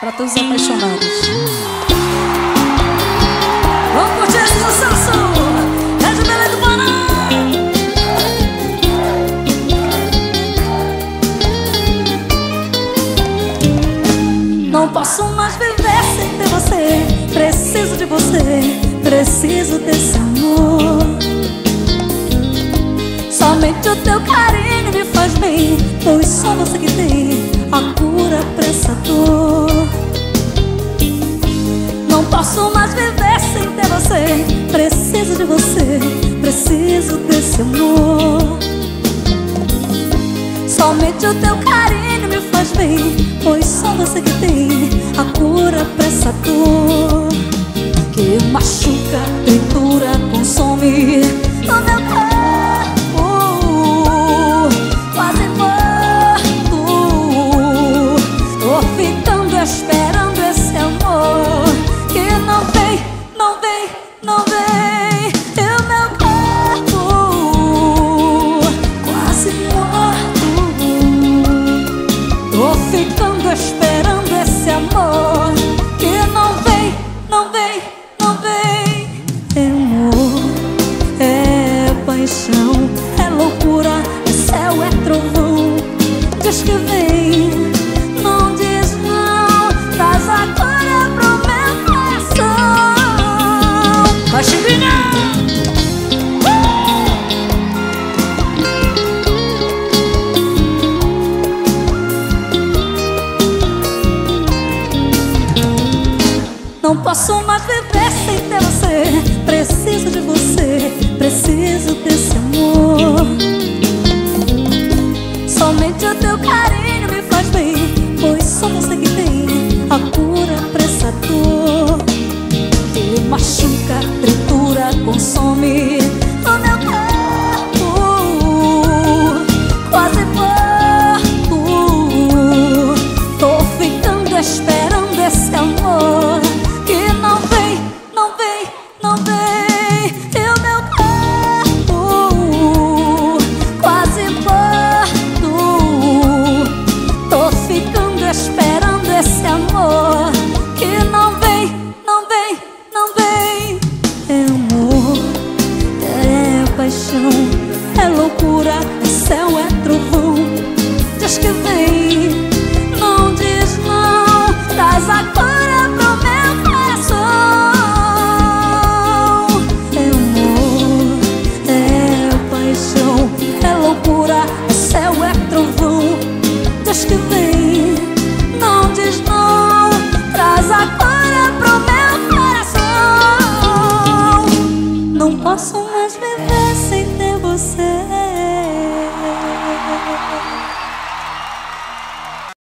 Para todos os apaixonados. Vamos curtir esse sucesso! É de Belém do Pará! Não posso mais viver sem ter você. Preciso de você, preciso desse amor. Somente o teu carinho me faz bem, pois só você que tem a cura pra essa dor. De você, preciso desse amor. Somente o teu carinho me faz bem, pois só você que tem a cura pra essa dor. Vem. É amor, é paixão, é loucura, é céu, é trovão. Diz que vem, não diz não, traz a cura pro meu coração. Vai, Chimbinha! Não posso mais pois só paixão, é loucura, é céu, é trovão. Diz que vem,